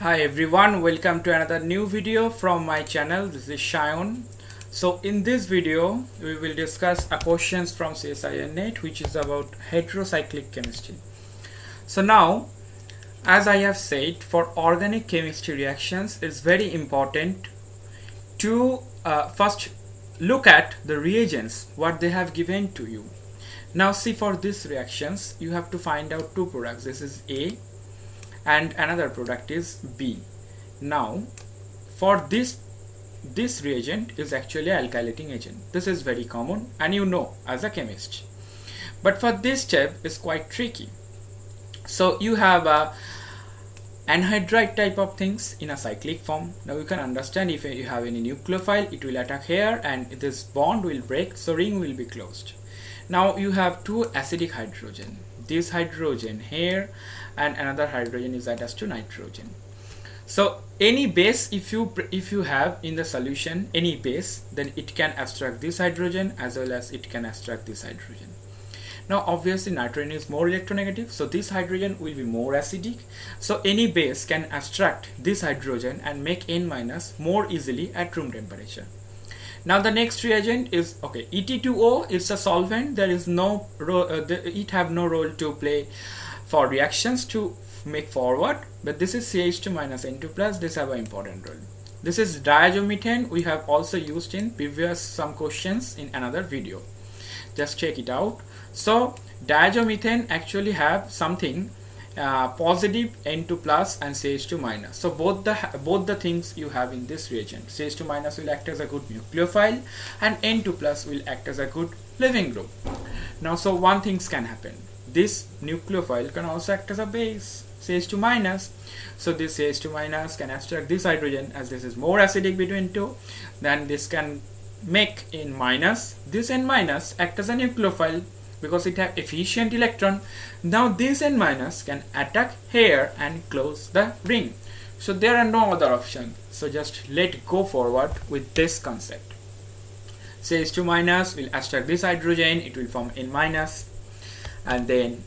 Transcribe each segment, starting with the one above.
Hi everyone, welcome to another new video from my channel. This is Sayan. So in this video, we will discuss a questions from CSIR which is about heterocyclic chemistry. So now, as I have said, for organic chemistry reactions, it's very important to uh, first look at the reagents, what they have given to you. Now see for these reactions, you have to find out two products. This is A and another product is B. Now for this this reagent is actually alkylating agent. This is very common and you know as a chemist. But for this step is quite tricky. So you have a anhydride type of things in a cyclic form. Now you can understand if you have any nucleophile it will attack here and this bond will break so ring will be closed. Now you have two acidic hydrogen. This hydrogen here and another hydrogen is attached to nitrogen. So any base if you if you have in the solution any base then it can abstract this hydrogen as well as it can abstract this hydrogen. Now obviously nitrogen is more electronegative so this hydrogen will be more acidic. So any base can abstract this hydrogen and make N minus more easily at room temperature. Now the next reagent is okay Et2O is a solvent. There is no uh, the, it have no role to play for reactions to make forward but this is CH2 minus N2 plus this have an important role this is diazomethane we have also used in previous some questions in another video just check it out so diazomethane actually have something uh, positive N2 plus and CH2 minus. So both the both the things you have in this reagent. CH2 minus will act as a good nucleophile and N2 plus will act as a good leaving group. Now so one things can happen. This nucleophile can also act as a base, CH2 minus. So this CH2 minus can abstract this hydrogen as this is more acidic between two. Then this can make N minus. This N minus act as a nucleophile because it have efficient electron. Now this N minus can attack here and close the ring. So there are no other options. So just let go forward with this concept. CH2 minus will abstract this hydrogen, it will form N minus and then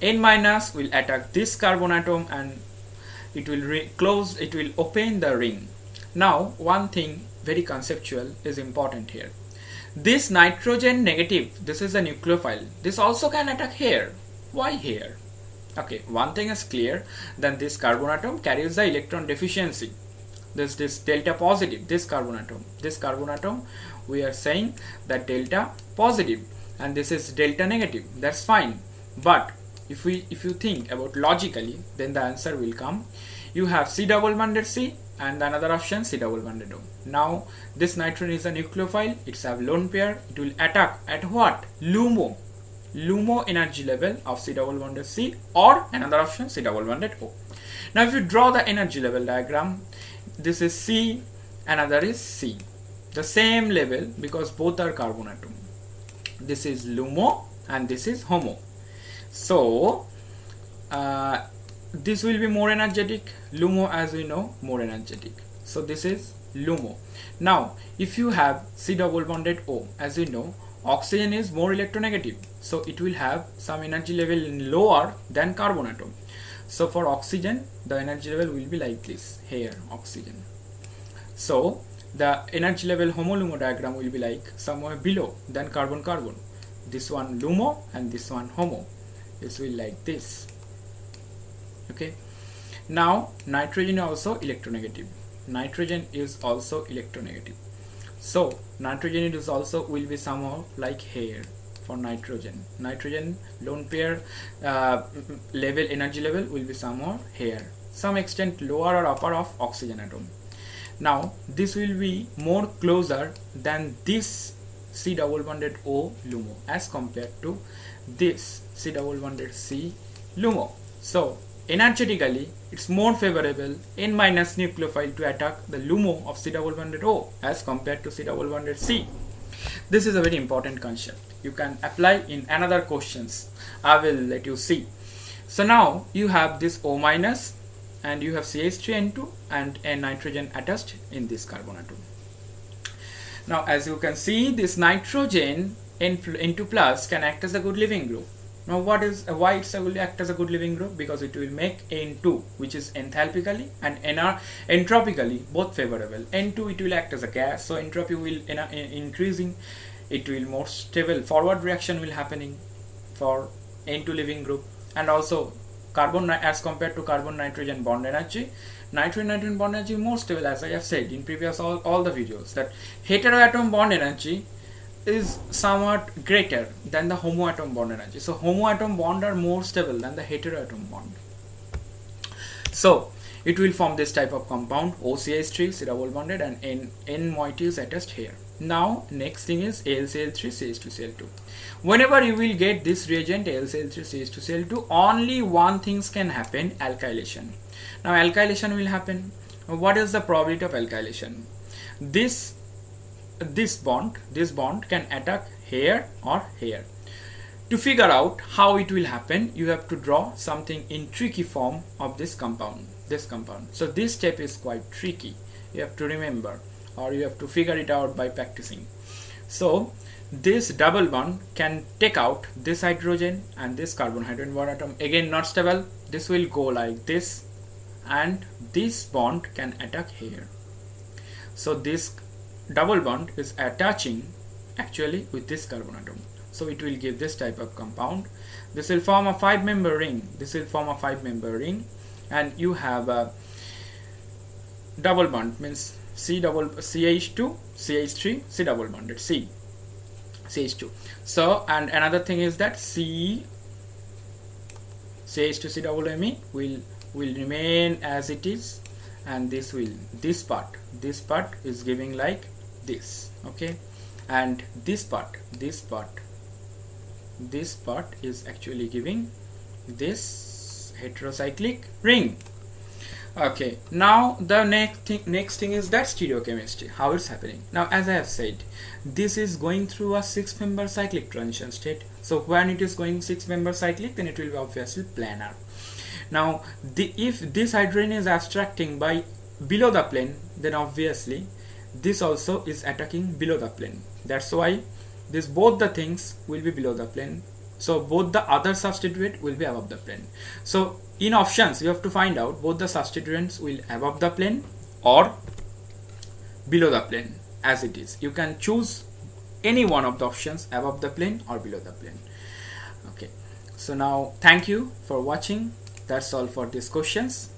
N minus will attack this carbon atom and it will close it will open the ring. Now one thing very conceptual is important here. This nitrogen negative this is a nucleophile. This also can attack here. Why here? Okay one thing is clear. Then this carbon atom carries the electron deficiency. This this delta positive this carbon atom. This carbon atom we are saying that delta positive and this is delta negative that's fine. But if we if you think about logically then the answer will come. You have c double bonded c and another option c double bonded o. Now this nitrogen is a nucleophile. It's a lone pair. It will attack at what? Lumo. Lumo energy level of c double bonded c or another option c double bonded o. Now if you draw the energy level diagram this is c another is c. The same level because both are carbon atom this is LUMO and this is HOMO. So uh, this will be more energetic. LUMO as we know more energetic. So this is LUMO. Now if you have C double bonded O as we know oxygen is more electronegative. So it will have some energy level lower than carbon atom. So for oxygen the energy level will be like this. Here oxygen. So the energy level HOMO-LUMO diagram will be like somewhere below than carbon-carbon. This one LUMO and this one HOMO. This will like this. Okay. Now nitrogen also electronegative. Nitrogen is also electronegative. So nitrogen is also will be somehow like here for nitrogen. Nitrogen lone pair uh, level energy level will be somewhere here. Some extent lower or upper of oxygen atom now this will be more closer than this C double bonded O LUMO as compared to this C double bonded C LUMO. So energetically it's more favorable N minus nucleophile to attack the LUMO of C double bonded O as compared to C double bonded C. This is a very important concept. You can apply in another questions. I will let you see. So now you have this O minus and you have CH3N2 and a nitrogen attached in this carbon atom. Now as you can see this nitrogen N2 plus can act as a good leaving group. now what is uh, why it will act as a good leaving group? Because it will make N2 which is enthalpically and NR entropically both favorable. N2 it will act as a gas so entropy will in, in, increasing. It will more stable. Forward reaction will happening for N2 leaving group. And also carbon as compared to carbon nitrogen bond energy nitrogen nitrogen bond energy more stable as I have said in previous all, all the videos that heteroatom bond energy is somewhat greater than the homoatom bond energy. So homoatom bond are more stable than the heteroatom bond. So it will form this type of compound OCH3 C double bonded and N, N moiety is attached here. Now next thing is AlCl3 CH2Cl2. Whenever you will get this reagent AlCl3 CH2Cl2 only one things can happen alkylation. Now alkylation will happen. What is the probability of alkylation? This this bond this bond can attack here or here to figure out how it will happen you have to draw something in tricky form of this compound this compound so this step is quite tricky you have to remember or you have to figure it out by practicing. So this double bond can take out this hydrogen and this carbon hydrogen bond atom. Again not stable. This will go like this and this bond can attack here. So this double bond is attaching actually with this carbon atom. So it will give this type of compound. This will form a five member ring. This will form a five member ring and you have a double bond means C double CH2 CH3 C double bonded C CH2 so and another thing is that C CH2 C double ME will will remain as it is and this will this part this part is giving like this okay? And this part this part this part is actually giving this heterocyclic ring okay now the next thing next thing is that stereochemistry how it's happening. Now as i have said this is going through a six member cyclic transition state. So when it is going six member cyclic then it will be obviously planar. Now the, if this hydrogen is abstracting by below the plane then obviously this also is attacking below the plane. That's why this both the things will be below the plane so both the other substituent will be above the plane. So in options you have to find out both the substituents will above the plane or below the plane as it is. You can choose any one of the options above the plane or below the plane. Okay. So now thank you for watching. That's all for these questions